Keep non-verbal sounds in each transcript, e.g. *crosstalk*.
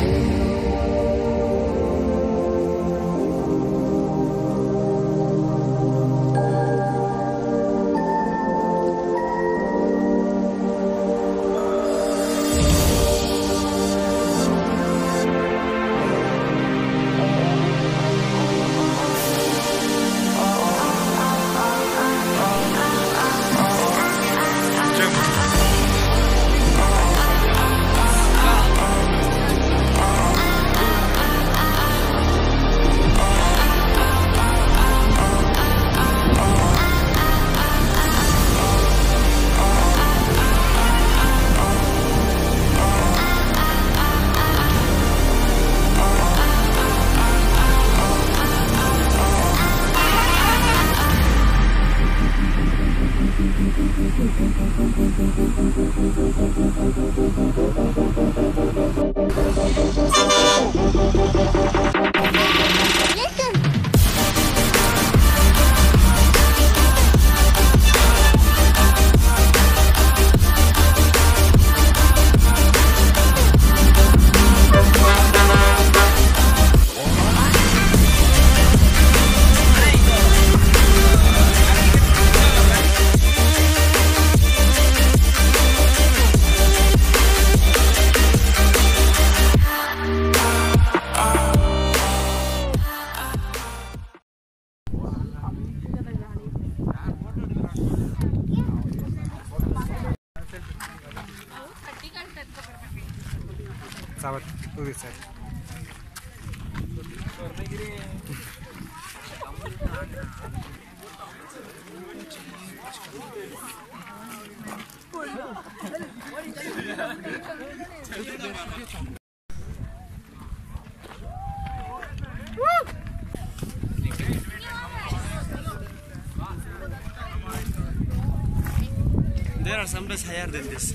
Yeah. There are some days higher than this.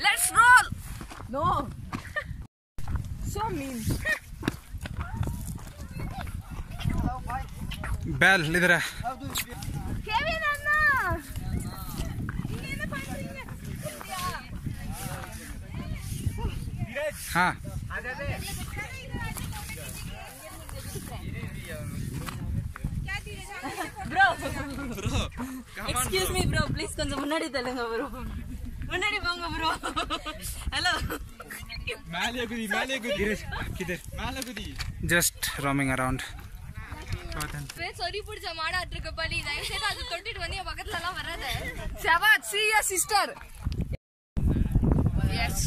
Ah. Let's roll. No. So mean. बैल इधर है Kevin Anna. हाँ Bro. Excuse me, bro. Please கொஞ்சம் முன்னாடி தள்ளுங்க bro. முன்னாடி போங்க ப்ரோ ஹலோ மேலே குதி மேலே குதி கிதர் மேலே குதி ஜஸ்ட் roaming around சொல்லி பிடிச்ச மாடாட்டு இருக்க பலி தயவு செய்து அது தொட்டிட்டு வந்து என் பக்கத்துல எல்லாம் வராது செவா சீயா sister yes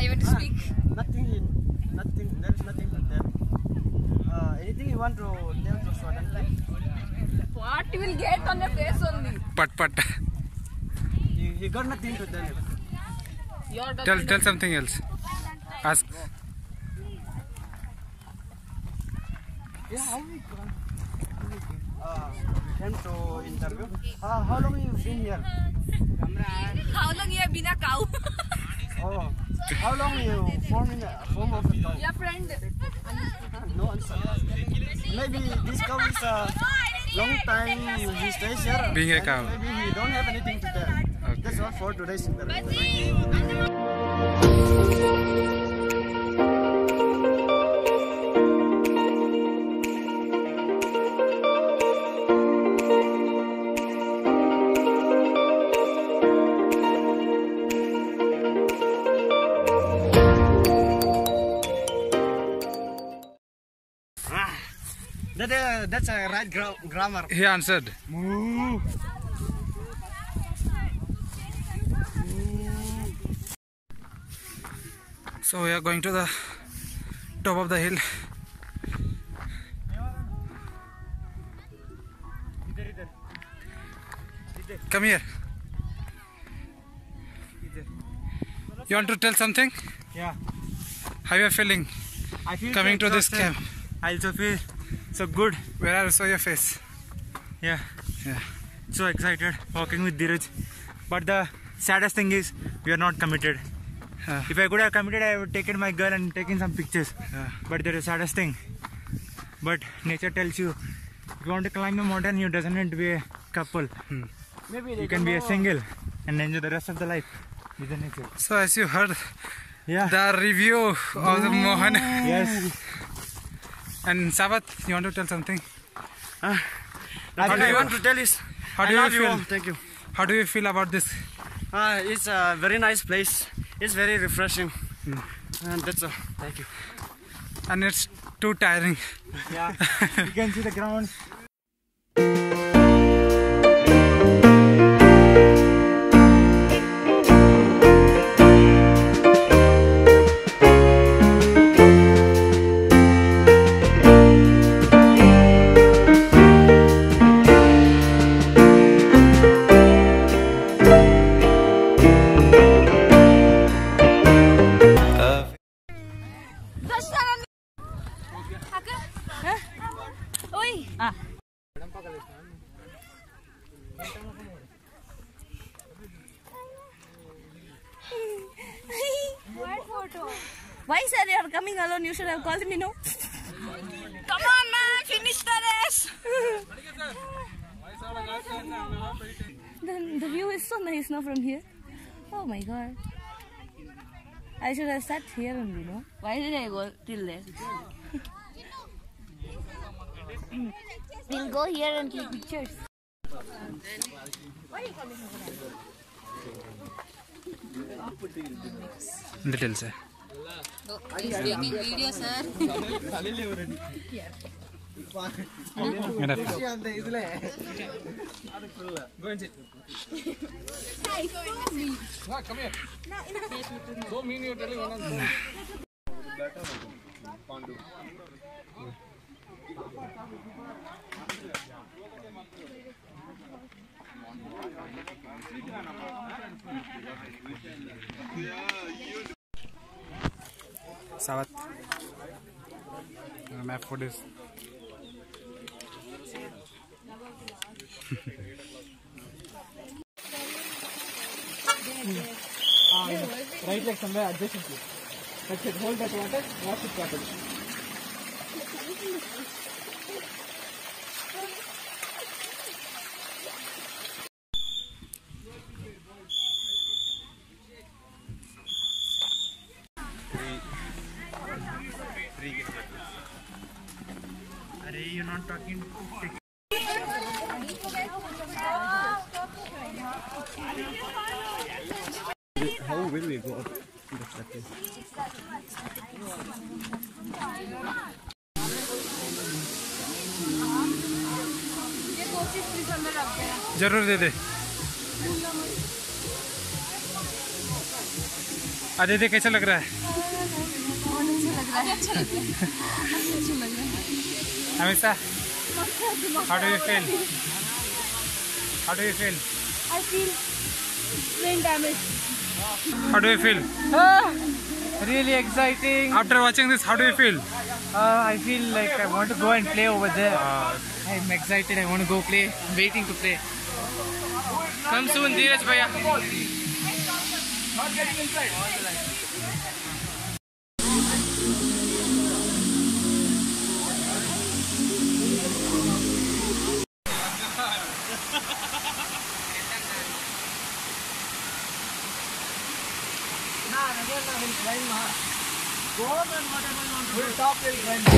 i want to speak nothing nothing there is nothing but them uh, anything you want to tell to swadan like what you will get on the face only pat pat You, you got nothing to tell. Your tell tell something else ask Yeah, how we got? Uh, came to interview. Uh, how long you been here? How long you have been a cow? Oh, how long you form in a form of a cow? Your friend. No answer. Maybe this cow is a long time he stays here. Being a cow. Maybe he don't have anything to tell. That's all for today's ah, That, uh, that's a right gra grammar. He answered. Moo. So we are going to the top of the hill. Come here. You want to tell something? Yeah. How you are feeling I feel coming to this camp? I also feel so good. Where are so your face? Yeah. Yeah. So excited walking with Dheeraj. But the saddest thing is we are not committed. Yeah. If I could have committed, I would have taken my girl and taken some pictures. Yeah. But that is the saddest thing. But nature tells you, if you want to climb a mountain, you doesn't need to be a couple. Maybe You can be a single and enjoy the rest of the life with the nature. So as you heard Yeah. the review of the Mohan yes. and Sabat, you want to tell something? How do you- want to tell is, How I do you love feel? all. Thank you. How do you feel about this? Uh, it's a very nice place. It's very refreshing. Hmm. And that's all. Thank you. And it's too tiring. Yeah. *laughs* you can see the ground. The, the view is so nice now from here. Oh my god. I should have sat here only, know. Why did I go till there? we'll go here and take pictures. Details. eh? He's taking video, sir. *laughs* Go and sit. Hi, so mean. No, come here. No, no. So mean you're telling one of them. Pandu. सावत मैं food right leg somewhere adjacently. That's it. Hold that water. Wash it properly. Are you not talking? How will we go? ज़रूर दे दे आदित्य कैसा लग रहा है? हमेशा how do you feel how do you feel I feel brain damage. How do you feel? Really exciting. After watching this, how do you feel? Uh, I feel like I want to go and play over there. Uh, I'm excited. I want to go play. I'm waiting to play. Come soon, Dheeraj Bhaiya. Not getting inside. and again I will climb up. Go on and whatever you want to do. Top will climb up.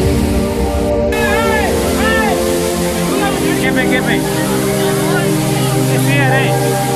Hey! Hey! Give me, give me. Give me, hey!